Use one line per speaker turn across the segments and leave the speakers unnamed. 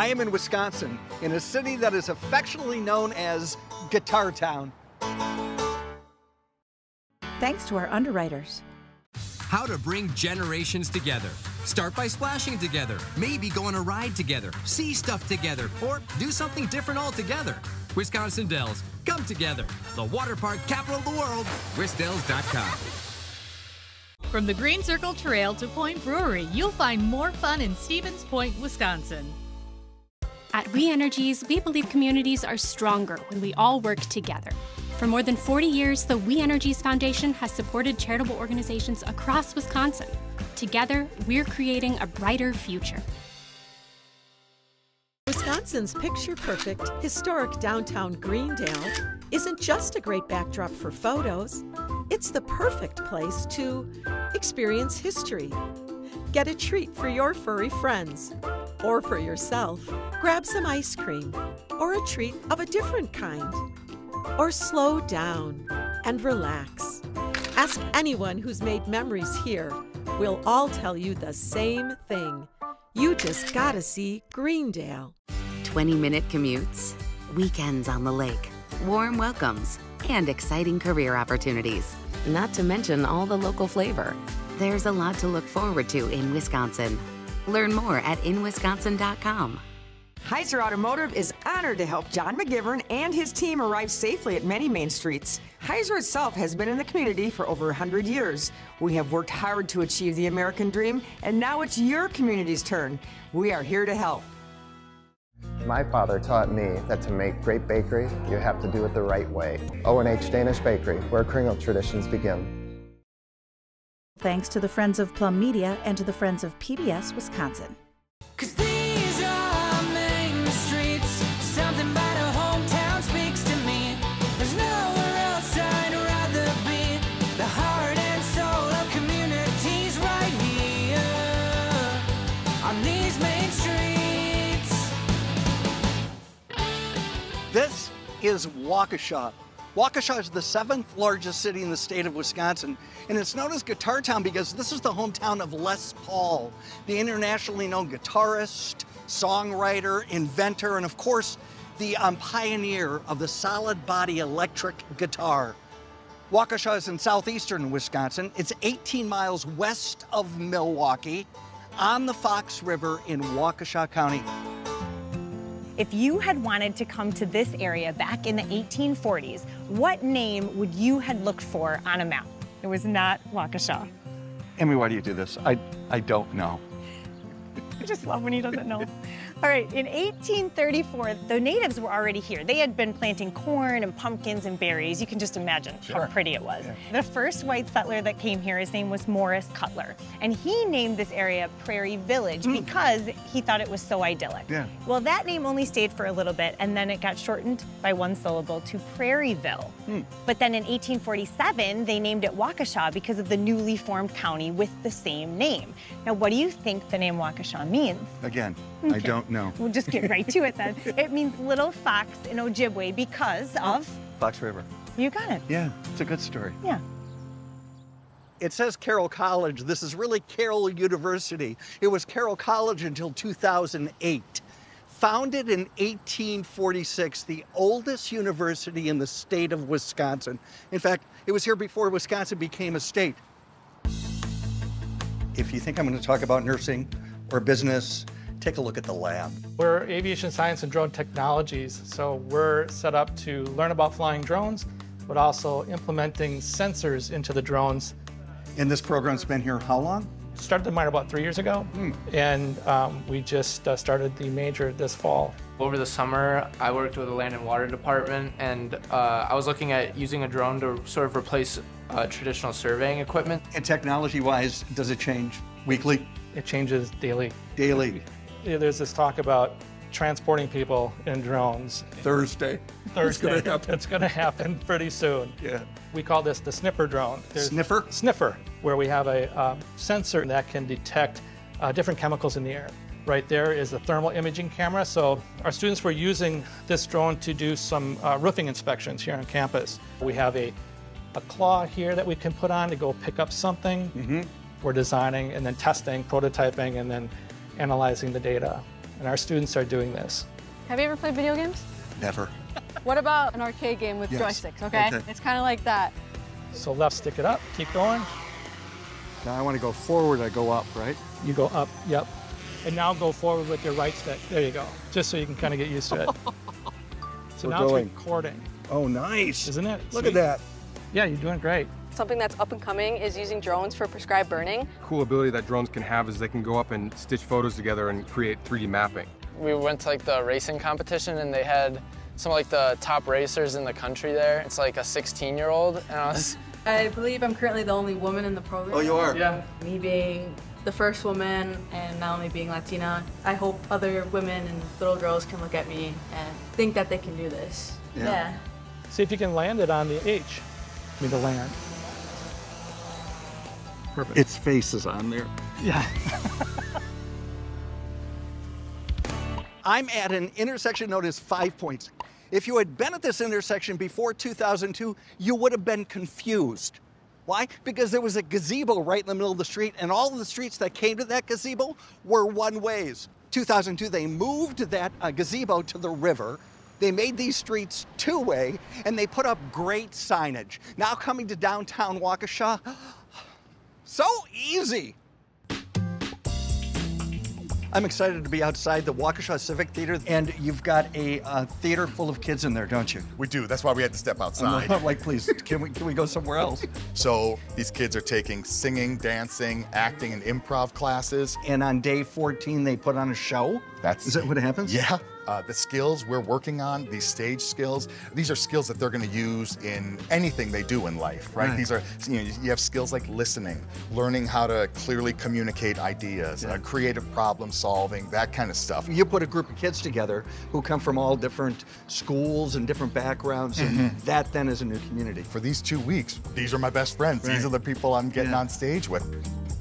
I am in Wisconsin, in a city that is affectionately known as Guitar Town.
Thanks to our underwriters.
How to bring generations together. Start by splashing together, maybe go on a ride together, see stuff together, or do something different altogether. Wisconsin Dells, come together. The water park capital of the world, wisdells.com.
From the Green Circle Trail to Point Brewery, you'll find more fun in Stevens Point, Wisconsin.
At We Energies, we believe communities are stronger when we all work together. For more than 40 years, the We Energies Foundation has supported charitable organizations across Wisconsin. Together, we're creating a brighter future.
Wisconsin's picture perfect, historic downtown Greendale isn't just a great backdrop for photos, it's the perfect place to experience history. Get a treat for your furry friends, or for yourself. Grab some ice cream, or a treat of a different kind. Or slow down and relax. Ask anyone who's made memories here. We'll all tell you the same thing. You just gotta see Greendale.
20 minute commutes, weekends on the lake, warm welcomes, and exciting career opportunities. Not to mention all the local flavor. There's a lot to look forward to in Wisconsin. Learn more at inwisconsin.com.
Heiser Automotive is honored to help John McGivern and his team arrive safely at many main streets. Heiser itself has been in the community for over 100 years. We have worked hard to achieve the American dream, and now it's your community's turn. We are here to help.
My father taught me that to make great bakery, you have to do it the right way. O&H Danish Bakery, where Kringle traditions begin.
Thanks to the Friends of Plum Media and to the Friends of PBS Wisconsin.
This is Waukesha. Waukesha is the seventh largest city in the state of Wisconsin, and it's known as Guitar Town because this is the hometown of Les Paul, the internationally known guitarist, songwriter, inventor, and of course, the um, pioneer of the solid body electric guitar. Waukesha is in southeastern Wisconsin. It's 18 miles west of Milwaukee on the Fox River in Waukesha County.
If you had wanted to come to this area back in the 1840s, what name would you had looked for on a map? It was not Waukesha.
Amy, why do you do this? I, I don't know.
I just love when he doesn't know. All right, in 1834, the natives were already here. They had been planting corn and pumpkins and berries. You can just imagine sure. how pretty it was. Yeah. The first white settler that came here, his name was Morris Cutler. And he named this area Prairie Village mm. because he thought it was so idyllic.
Yeah.
Well, that name only stayed for a little bit, and then it got shortened by one syllable to Prairieville. Mm. But then in 1847, they named it Waukesha because of the newly formed county with the same name. Now, what do you think the name Waukesha means?
Again, okay. I don't know.
We'll just get right to it then. It means little fox in Ojibwe because oh, of?
Fox River.
You got it.
Yeah, it's a good story.
Yeah.
It says Carroll College. This is really Carroll University. It was Carroll College until 2008. Founded in 1846, the oldest university in the state of Wisconsin. In fact, it was here before Wisconsin became a state. If you think I'm going to talk about nursing or business, take a look at the lab.
We're aviation science and drone technologies, so we're set up to learn about flying drones, but also implementing sensors into the drones.
And this program's been here how long?
Started the minor about three years ago, hmm. and um, we just uh, started the major this fall.
Over the summer, I worked with the Land and Water Department, and uh, I was looking at using a drone to sort of replace uh, traditional surveying equipment.
And technology-wise, does it change weekly?
It changes daily.
Daily.
There's this talk about transporting people in drones.
Thursday.
Thursday.
It's gonna happen.
It's gonna happen pretty soon.
Yeah.
We call this the sniffer drone.
There's sniffer?
Sniffer, where we have a um, sensor that can detect uh, different chemicals in the air. Right there is a thermal imaging camera. So our students were using this drone to do some uh, roofing inspections here on campus. We have a, a claw here that we can put on to go pick up something. Mm -hmm. We're designing and then testing, prototyping, and then analyzing the data. and our students are doing this.
Have you ever played video games?
Never.
What about an arcade game with
Yes.
joysticks, okay?
Okay.
It's kind of like that.
So left, stick it up, keep going.
Now I want to go forward, I go up, right?
You go up, yep. And now go forward with your right stick. There you go. Just so you can kind of get used to it. So
We're
now
going.
it's recording,
Oh, nice.
isn't it?
Look
Sweet.
at that.
Yeah, you're doing great.
Something that's up and coming is using drones for prescribed burning.
Cool ability that drones can have is they can go up and stitch photos together and create 3D mapping.
We went to like the racing competition and they had some of like the top racers in the country there. It's like a 16 year old and I was
I believe I'm currently the only woman in the program.
Oh, you are? Yeah.
Me being the first woman and not only being Latina, I hope other women and little girls can look at me and think that they can do this.
Yeah. See if you can land it on the H. I mean the land. Perfect.
Its face is on there.
Yeah.
I'm at an intersection known as Five Points. If you had been at this intersection before 2002, you would have been confused. Why? Because there was a gazebo right in the middle of the street, and all of the streets that came to that gazebo were one ways. 2002, they moved that uh, gazebo to the river. They made these streets two way, and they put up great signage. Now coming to downtown Waukesha, so easy. I'm excited to be outside the Waukesha Civic Theater, and you've got a uh, theater full of kids in there, don't you?
We do. That's why we had to step outside.
I'm like, please, can we can we go somewhere else?
So these kids are taking singing, dancing, acting, and improv classes.
And on day 14, they put on a show.
That's
Is that what happens?
Yeah. Uh, the skills we're working on, these stage skills, these are skills that they're going to use in anything they do in life, right?
Right.
These are, you know, you have skills like listening, learning how to clearly communicate ideas, uh, creative problem solving, that kind of stuff.
You put a group of kids together who come from all different schools and different backgrounds, and
Mhm.
that then is a new community.
For these two weeks, these are my best friends. These are the people I'm getting on stage with.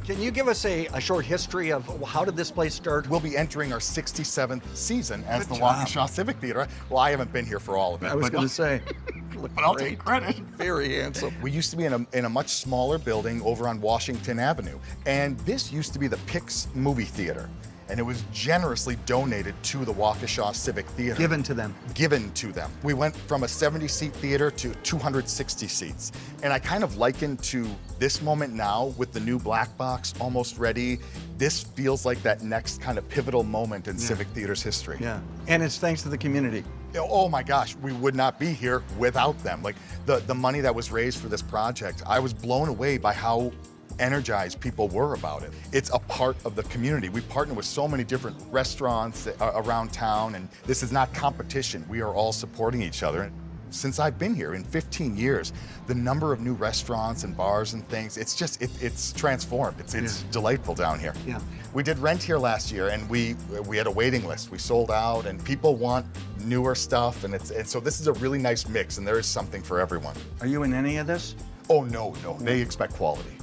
Can you give us a, a short history of how did this place start?
We'll be entering our 67th season as
Good
the
job.
Waukesha Civic Theater. Well, I haven't been here for all of it.
I was going to say.
but I'll take credit.
Very handsome.
We used to be in a, in a much smaller building over on Washington Avenue, and this used to be the Pix movie theater. And it was generously donated to the Waukesha Civic Theater.
Given to them.
Given to them. We went from a 70 seat theater to 260 seats. And I kind of liken to this moment now with the new black box almost ready. This feels like that next kind of pivotal moment in
Yeah.
Civic Theater's history.
Yeah. And it's thanks to the community.
Oh my gosh, we would not be here without them. Like the, the money that was raised for this project, I was blown away by how energized people were about it. It's a part of the community. We partner with so many different restaurants uh, around town, and this is not competition. We are all supporting each other. Since I've been here in 15 years, the number of new restaurants and bars and things, it's just, it, it's transformed. It's, it's delightful down here.
Yeah.
We did rent here last year, and we we had a waiting list. We sold out, and people want newer stuff, and it's and so this is a really nice mix, and there is something for everyone.
Are you in any of this?
Oh no, no, they expect quality.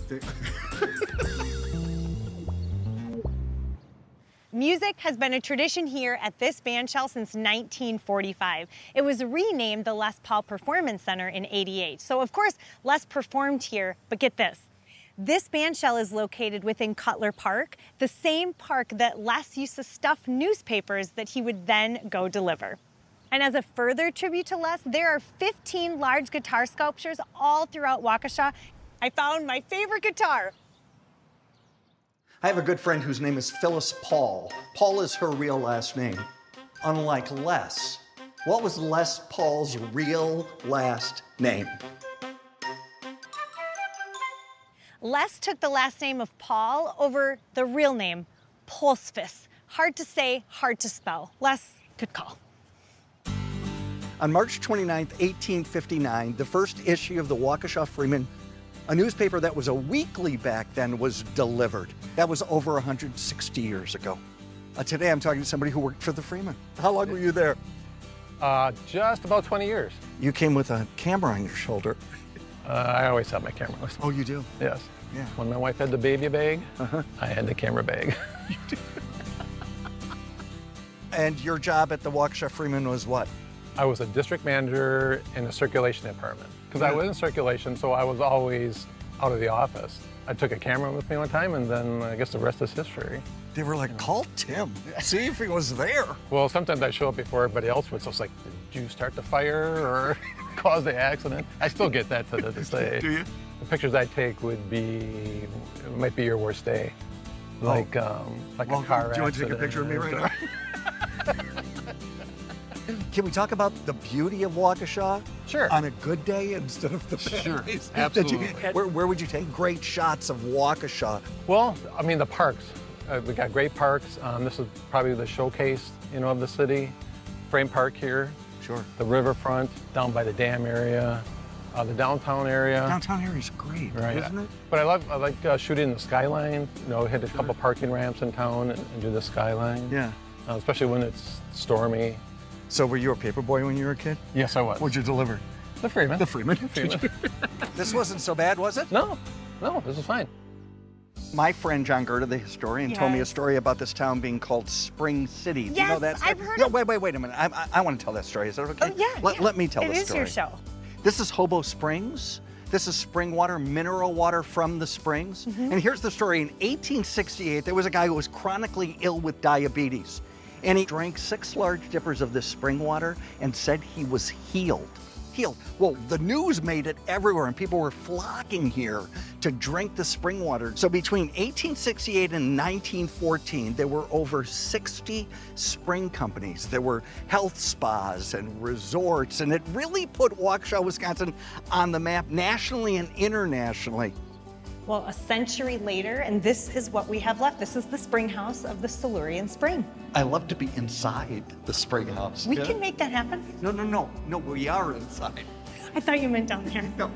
Music has been a tradition here at this bandshell since 1945. It was renamed the Les Paul Performance Center in 88. So, of course, Les performed here, but get this. This bandshell is located within Cutler Park, the same park that Les used to stuff newspapers that he would then go deliver. And as a further tribute to Les, there are 15 large guitar sculptures all throughout Waukesha. I found my favorite guitar,
I have a good friend whose name is Phyllis Paul. Paul is her real last name. Unlike Les. What was Les Paul's real last name?
Les took the last name of Paul over the real name, Polsfuss. Hard to say, hard to spell. Les, good call.
On March 29, 1859, the first issue of the Waukesha Freeman, a newspaper that was a weekly back then, was delivered. That was over 160 years ago. Uh, today I'm talking to somebody who worked for the Freeman. How long were you there?
Uh, just about 20 years.
You came with a camera on your shoulder.
Uh, I always have my camera with me.
Oh, you do?
Yes.
Yeah.
When my wife had the baby bag,
Uh-huh.
I had the camera bag.
And your job at the Waukesha Freeman was what?
I was a district manager in the circulation department because I was in circulation, so I was always out of the office. I took a camera with me one time, and then I guess the rest is history.
They were like, call Tim. See if he was there.
Well, sometimes I show up before everybody else, which was like, did you start the fire or cause the accident? I still get that to this day.
Do you?
The pictures I take would be, it might be your worst day.
Oh.
Like, um, like
Well,
a car
do you want to take a picture of me right now? Can we talk about the beauty of Waukesha?
Sure.
On a good day instead of the bad
Sure,
days?
absolutely.
You- where, where would you take great shots of Waukesha?
Well, I mean, the parks. Uh, we got great parks. Um, this is probably the showcase, you know, of the city. Frame Park here.
Sure.
The riverfront, down by the dam area, uh, the downtown area.
Downtown area is great,
Right.
isn't it?
But I love, I like uh, shooting the skyline. You know, hit a couple parking ramps in town and, and do the skyline.
Yeah.
Uh, especially when it's stormy.
So were you a paper boy when you were a kid?
Yes, I was.
What'd you deliver?
The Freeman.
The Freeman.
Freeman.
this wasn't so bad, was it?
No, no, this is fine.
My friend John Gurda, the historian, told me a story about this town being called Spring City. Do you know
Yes,
that?
I've
story?
heard
No,
of-
wait, wait, wait a minute. I, I, I want to tell that story. Is that okay?
Oh, yeah,
Let,
yeah.
let me tell
It
the
is
story.
your show.
This is Hobo Springs. This is spring water, mineral water from the springs.
Mm-hmm.
And here's the story. In 1868, there was a guy who was chronically ill with diabetes. And he drank six large dippers of this spring water and said he was healed. Healed. Well, the news made it everywhere, and people were flocking here to drink the spring water. So between 1868 and 1914, there were over 60 spring companies. There were health spas and resorts, and it really put Waukesha, Wisconsin on the map nationally and internationally.
Well, a century later, and this is what we have left. This is the spring house of the Silurian Spring.
I love to be inside the spring house.
We
Yeah?
can make that happen.
No, no, no. No, we are inside.
I thought you meant down there.
No.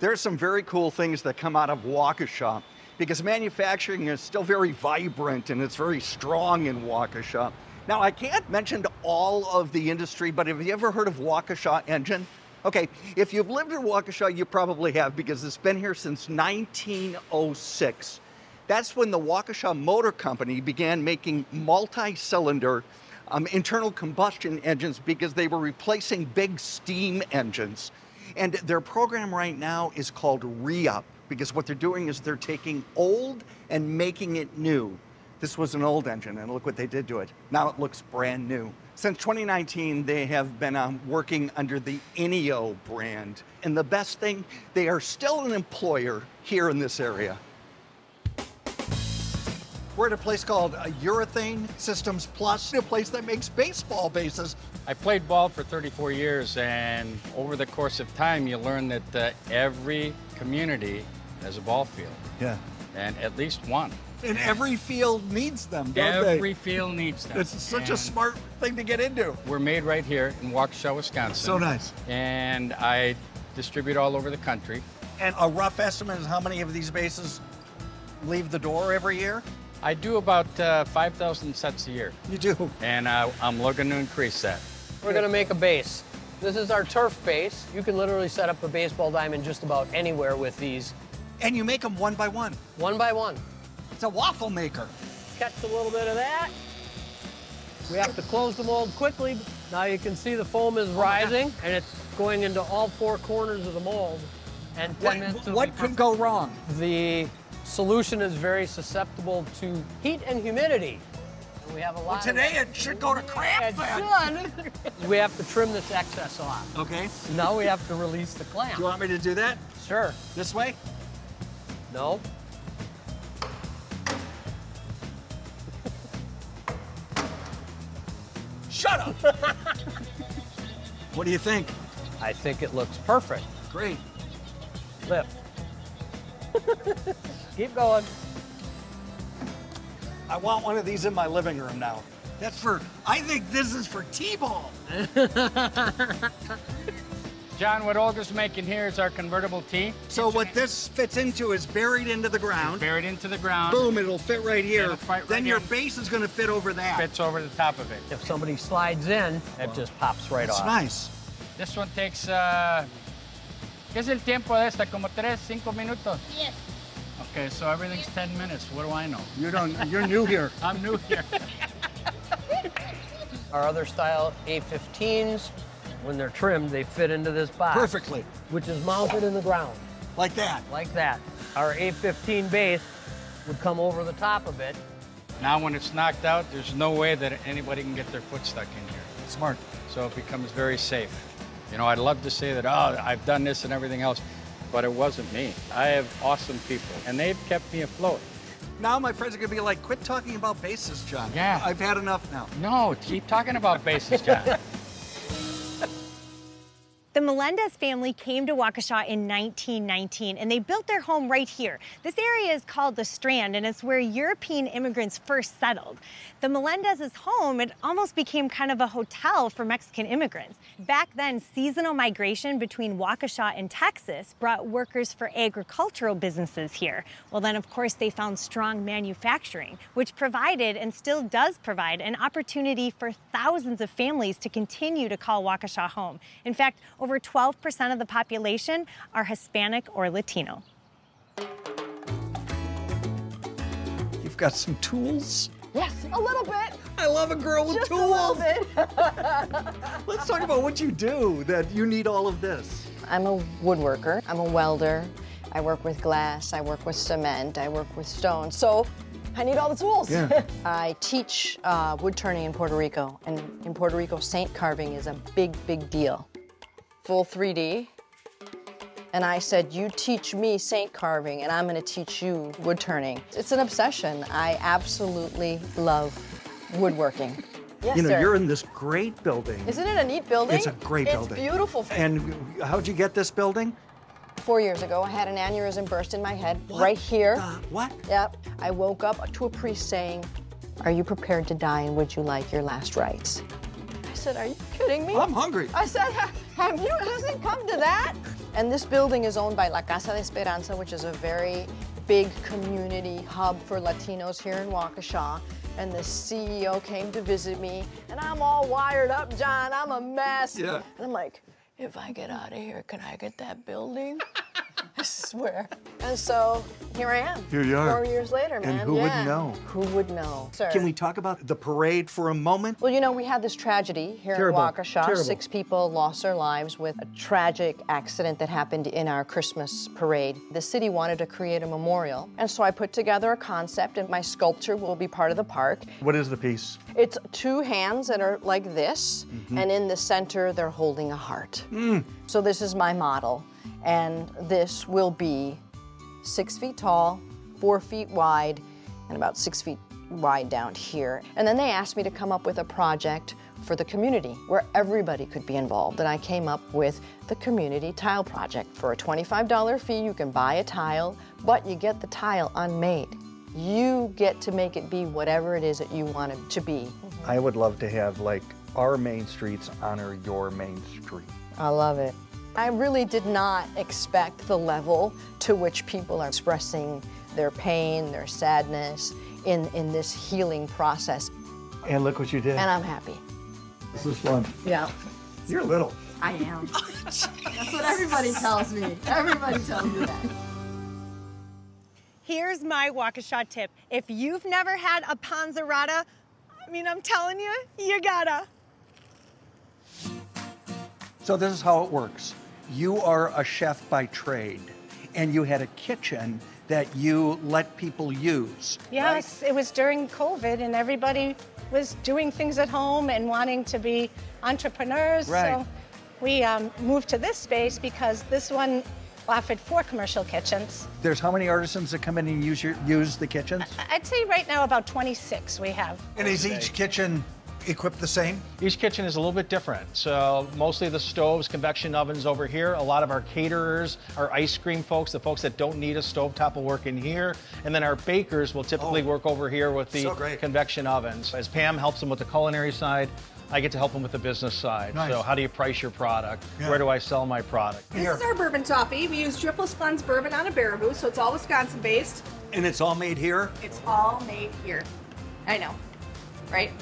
There are some very cool things that come out of Waukesha because manufacturing is still very vibrant and it's very strong in Waukesha. Now, I can't mention all of the industry, but have you ever heard of Waukesha Engine? Okay, if you've lived in Waukesha, you probably have because it's been here since 1906. That's when the Waukesha Motor Company began making multi cylinder um, internal combustion engines because they were replacing big steam engines. And their program right now is called ReUp because what they're doing is they're taking old and making it new. This was an old engine, and look what they did to it. Now it looks brand new. Since 2019, they have been um, working under the Innio brand. And the best thing, they are still an employer here in this area. We're at a place called uh, Urethane Systems Plus, a place that makes baseball bases.
I played ball for 34 years, and over the course of time, you learn that uh, every community has a ball field,
Yeah.
and at least one.
And every field needs them, don't
Every
they?
field needs them.
It's such a smart thing to get into.
We're made right here in Waukesha, Wisconsin.
So nice.
And I distribute all over the country.
And a rough estimate is how many of these bases leave the door every year?
I do about uh, 5,000 sets a year.
You do?
And uh, I'm looking to increase that.
We're gonna make a base. This is our turf base. You can literally set up a baseball diamond just about anywhere with these.
And you make them one by one.
One by one.
It's a waffle maker.
Catch a little bit of that. We have to close the mold quickly. Now you can see the foam is oh rising and it's going into all four corners of the mold. And 10
What,
minutes.
what could go wrong?
The solution is very susceptible to heat and humidity. And we have a lot
Well,
of
today
that.
it should go to crap
It should. we have to trim this excess off.
Okay.
Now we have to release the clamp.
Do you want me to do that?
Sure.
This way?
No.
Shut up! what do you think?
I think it looks perfect.
Great.
Lift. Keep going.
I want one of these in my living room now. That's for, I think this is for T-ball.
John, what Olga's making here is our convertible T.
So what this fits into is buried into the ground.
Buried into the ground.
Boom, it'll fit right here.
Fit right
then your
in.
base is gonna fit over that.
Fits over the top of it.
If somebody slides in, it just pops right
That's
off.
nice.
This one takes, uh, ¿qué es el tiempo de esta? ¿Como tres, cinco minutos?
Yes.
Okay, so everything's 10 minutes. What do I know?
You don't, you're new here.
I'm new here.
Our other style A15s, when they're trimmed, they fit into this box.
Perfectly.
Which is mounted in the ground.
Like that.
Like that. Our A15 base would come over the top of it.
Now when it's knocked out, there's no way that anybody can get their foot stuck in here.
Smart.
So it becomes very safe. You know, I'd love to say that, oh, I've done this and everything else, but it wasn't me. I have awesome people, and they've kept me afloat.
Now my friends are gonna be like, quit talking about bases, John.
Yeah.
I've had enough now.
No, keep talking about bases, John.
The Melendes family came to Waukesha in 1919 and they built their home right here. This area is called the Strand and it's where European immigrants first settled. The Melendes's home, it almost became kind of a hotel for Mexican immigrants. Back then, seasonal migration between Waukesha and Texas brought workers for agricultural businesses here. Well, then, of course, they found strong manufacturing, which provided and still does provide an opportunity for thousands of families to continue to call Waukesha home. In fact, over 12% of the population are Hispanic or Latino.
You've got some tools.
Yes, a little bit.
I love a girl with
Just
tools.
a little bit.
Let's talk about what you do that you need all of this.
I'm a woodworker. I'm a welder. I work with glass. I work with cement. I work with stone. So I need all the tools.
Yeah.
I teach uh, wood turning in Puerto Rico. And in Puerto Rico, saint carving is a big, big deal. Full 3D. And I said, you teach me saint carving and I'm gonna teach you wood turning. It's an obsession. I absolutely love woodworking. Yes,
you know,
sir.
you're in this great building.
Isn't it a neat building?
It's a great building.
It's beautiful.
And how'd you get this building?
Four years ago, I had an aneurysm burst in my head right here.
what?
Yep. I woke up to a priest saying, Are you prepared to die and would you like your last rites? I said, Are you kidding me?
I'm hungry.
I said, Have you, has it come to that? And this building is owned by La Casa de Esperanza, which is a very big community hub for Latinos here in Waukesha. And the CEO came to visit me, and I'm all wired up, John. I'm a mess.
Yeah.
And I'm like, if I get out of here, can I get that building? I swear. And so here I am.
Here you are.
Four years later, man.
And who would
Yeah.
know?
Who would know? Sir.
Can we talk about the parade for a moment?
Well, you know, we had this tragedy here
Terrible.
in Waukesha.
Terrible.
Six people lost their lives with a tragic accident that happened in our Christmas parade. The city wanted to create a memorial, and so I put together a concept, and my sculpture will be part of the park.
What is the piece?
It's two hands that are like this,
Mhm.
and in the center, they're holding a heart. So this is my model, and this will be six feet tall, four feet wide, and about six feet wide down here. And then they asked me to come up with a project for the community where everybody could be involved. And I came up with the Community Tile Project. For a $25 fee, you can buy a tile, but you get the tile unmade. You get to make it be whatever it is that you want it to be.
I would love to have like our main streets honor your main street.
I love it. I really did not expect the level to which people are expressing their pain, their sadness in, in this healing process.
And look what you did.
And I'm happy.
This is fun.
Yeah.
You're little.
I am. That's what everybody tells me. Everybody tells me that.
Here's my Waukesha tip. If you've never had a panzerata, I mean, I'm telling you, you gotta.
So this is how it works. You are a chef by trade, and you had a kitchen that you let people use.
Yes, it was during COVID and everybody was doing things at home and wanting to be entrepreneurs.
Right.
So we um, moved to this space because this one offered four commercial kitchens.
There's how many artisans that come in and use your use the kitchens?
I'd say right now about 26 we have.
And is each kitchen equipped the same?
Each kitchen is a little bit different. So mostly the stoves, convection ovens over here. A lot of our caterers, our ice cream folks, the folks that don't need a stovetop will work in here. And then our bakers will typically oh. work over here with the
so great.
convection ovens. As Pam helps them with the culinary side, I get to help them with the business side.
Nice.
So how do you price your product?
Yeah.
Where do I sell my product?
This is our bourbon toffee. We use Driftless Glen's bourbon on a Baraboo, so it's all Wisconsin based.
And it's all made here?
It's all made here. I know, right?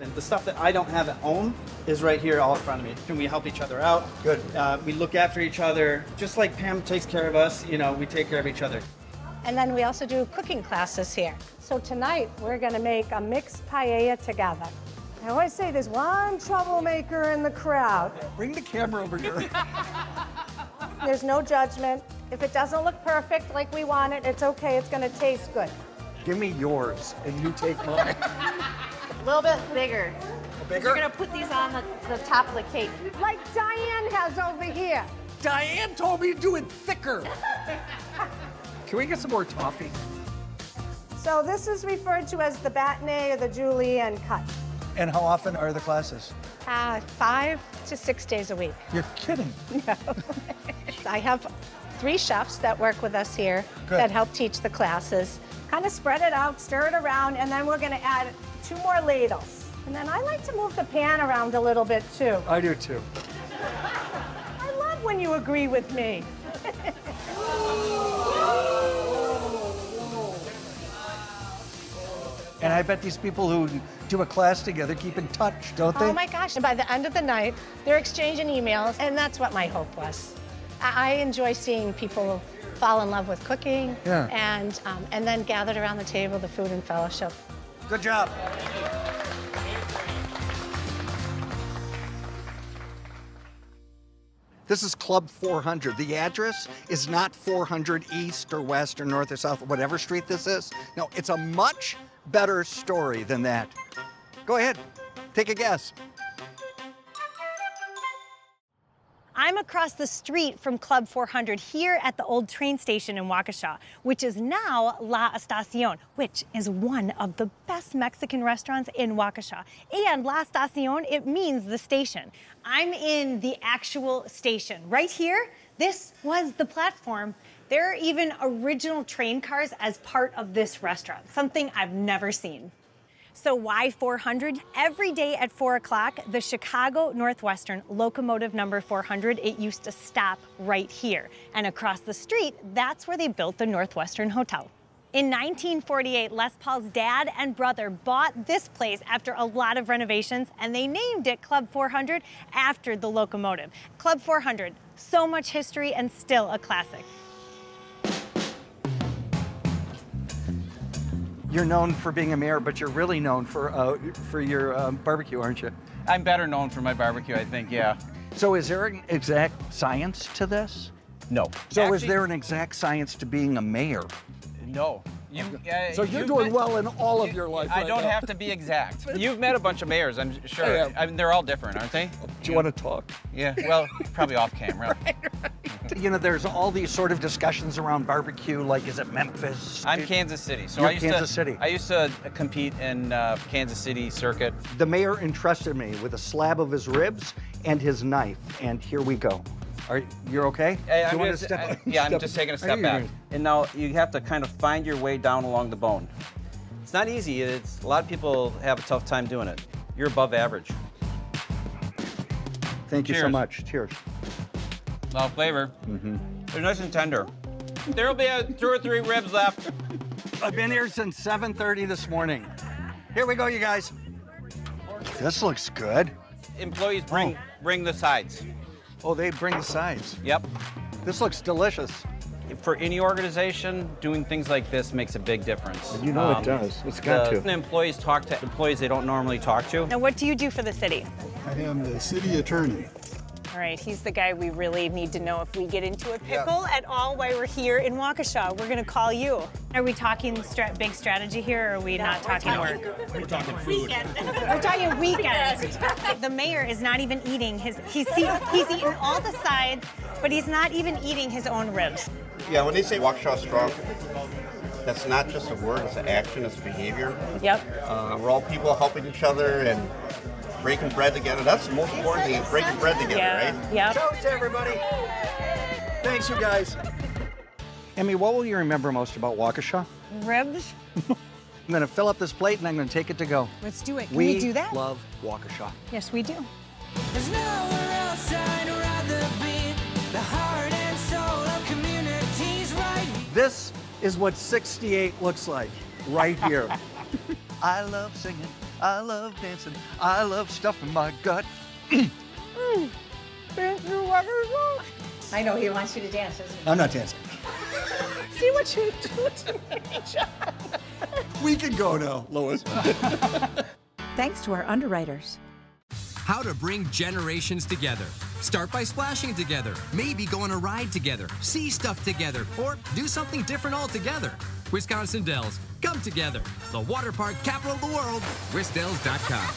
And the stuff that I don't have at home is right here all in front of me. And we help each other out.
Good.
Uh, we look after each other. Just like Pam takes care of us, you know, we take care of each other.
And then we also do cooking classes here. So tonight we're gonna make a mixed paella together. I always say there's one troublemaker in the crowd.
Bring the camera over here.
There's no judgment. If it doesn't look perfect like we want it, it's okay. It's going to taste good.
Give me yours and you take mine.
A little bit bigger.
Bigger?
You're going to put these on the, the top of the cake. Like Diane has over here.
Diane told me to do it thicker. Can we get some more toffee?
So this is referred to as the Batonnet or the Julienne cut.
And how often are the classes?
Uh, five to six days a week.
You're kidding.
No. I have three chefs that work with us here
Good.
that help teach the classes. Kind of spread it out, stir it around, and then we're going to add two more ladles. And then I like to move the pan around a little bit too.
I do too.
I love when you agree with me.
And I bet these people who do a class together keep in touch, don't they?
Oh my gosh, and by the end of the night, they're exchanging emails, and that's what my hope was. I I enjoy seeing people fall in love with cooking
Yeah.
and, um, and then gathered around the table, the food and fellowship.
Good job. This is Club 400. The address is not 400 East or West or North or South, whatever street this is. No, it's a much better story than that. Go ahead, take a guess.
I'm across the street from Club 400 here at the old train station in Waukesha, which is now La Estacion, which is one of the best Mexican restaurants in Waukesha. And La Estacion, it means the station. I'm in the actual station. Right here, this was the platform. There are even original train cars as part of this restaurant, something I've never seen. So why 400? Every day at 4 o'clock, the Chicago Northwestern locomotive number 400, it used to stop right here. And across the street, that's where they built the Northwestern Hotel. In 1948, Les Paul's dad and brother bought this place after a lot of renovations, and they named it Club 400 after the locomotive. Club 400, so much history and still a classic.
You're known for being a mayor, but you're really known for uh, for your um, barbecue, aren't you?
I'm better known for my barbecue, I think, yeah.
So is there an exact science to this?
No.
So is there an exact science to being a mayor?
No. You, uh,
So you're doing
met-
well in all of your life
I
right
don't
now.
have to be exact. You've met a bunch of mayors, I'm sure.
am.
I mean, they're all different, aren't they?
Do you want to talk?
Yeah, well, probably off camera.
You know, there's all these sort of discussions around barbecue, like is it Memphis?
I'm Kansas City, so
You're
I used
Kansas
to.
City.
I used to compete in uh, Kansas City circuit.
The mayor entrusted me with a slab of his ribs and his knife, and here we go. Are you're okay?
Hey,
you
just-
step-
I- yeah, I'm just taking a step back. And now you have to kind of find your way down along the bone. It's not easy. It's a lot of people have a tough time doing it. You're above average.
Thank you so much. Cheers.
A lot of flavor. Mm-hmm. They're nice and tender. There'll be a, two or three ribs left.
I've been here since 7:30 this morning. Here we go, you guys. This looks good.
Employees bring bring the sides.
Oh, they bring the sides.
Yep.
This looks delicious.
For any organization, doing things like this makes a big difference. Um,
You know it does. It's got
the,
to.
The employees talk to employees they don't normally talk to.
Now, what do you do for the city?
I am the city attorney.
All right, he's the guy we really need to know if we get into a pickle at all while we're here in Waukesha. We're gonna call you. Are we talking stra- big strategy here, or are we not talking work?
We're talking
Weekend. We're talking weekend. the mayor is not even eating his. He's he's eating all the sides, but he's not even eating his own ribs.
Yeah, when they say Waukesha strong, that's not just a word, it's an action, it's behavior.
Yep.
Uh, we're all people helping each other and breaking bread together. That's the most important thing, is breaking bread together, right?
Yep.
Toast, everybody. Thanks, you guys. Emmy, what will you remember most about Waukesha?
Ribs.
I'm going to fill up this plate and I'm going to take it to go.
Let's do it. Can
we
we do that?
love Waukesha.
Yes, we do.
There's nowhere else I'd rather be. The heart and soul of communities right
This is what 68 looks like right here. I love singing. I love dancing. I love stuffing my gut.
I know he wants you to dance, doesn't he?
I'm not dancing.
See what you do to me, John.
We can go now, Lois.
Thanks to our underwriters.
How to bring generations together. Start by splashing together, maybe go on a ride together, see stuff together, or do something different altogether. Wisconsin Dells, come together. The water park capital of the world, wisdells.com.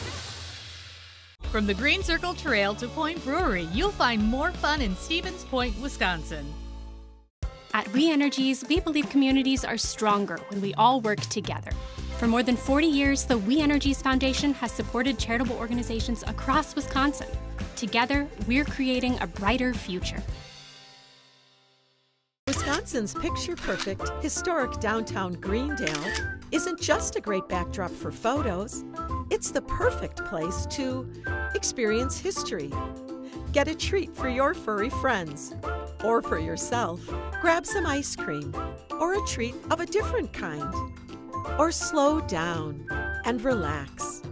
From the Green Circle Trail to Point Brewery, you'll find more fun in Stevens Point, Wisconsin.
At We Energies, we believe communities are stronger when we all work together. For more than 40 years, the We Energies Foundation has supported charitable organizations across Wisconsin. Together, we're creating a brighter future.
Wisconsin's picture perfect, historic downtown Greendale isn't just a great backdrop for photos, it's the perfect place to experience history. Get a treat for your furry friends, or for yourself. Grab some ice cream, or a treat of a different kind. Or slow down and relax.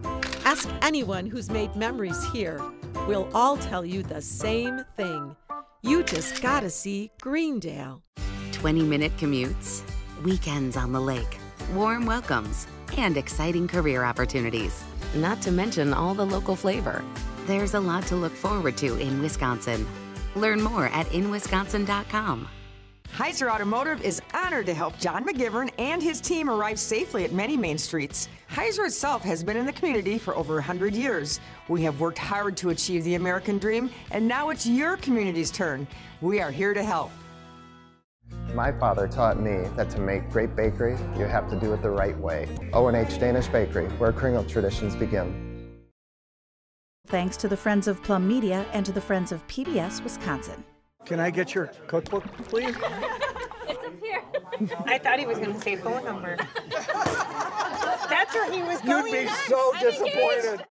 Ask anyone who's made memories here. We'll all tell you the same thing. You just gotta see Greendale.
20 minute commutes, weekends on the lake, warm welcomes, and exciting career opportunities. Not to mention all the local flavor. There's a lot to look forward to in Wisconsin. Learn more at inwisconsin.com.
Heiser Automotive is honored to help John McGivern and his team arrive safely at many main streets. Heiser itself has been in the community for over 100 years. We have worked hard to achieve the American dream, and now it's your community's turn. We are here to help.
My father taught me that to make great bakery, you have to do it the right way. O&H Danish Bakery, where Kringle traditions begin.
Thanks to the Friends of Plum Media and to the Friends of PBS Wisconsin.
Can I get your cookbook, please?
It's up here. I thought he was going to say phone number. That's where he was going.
You'd be
next.
so disappointed.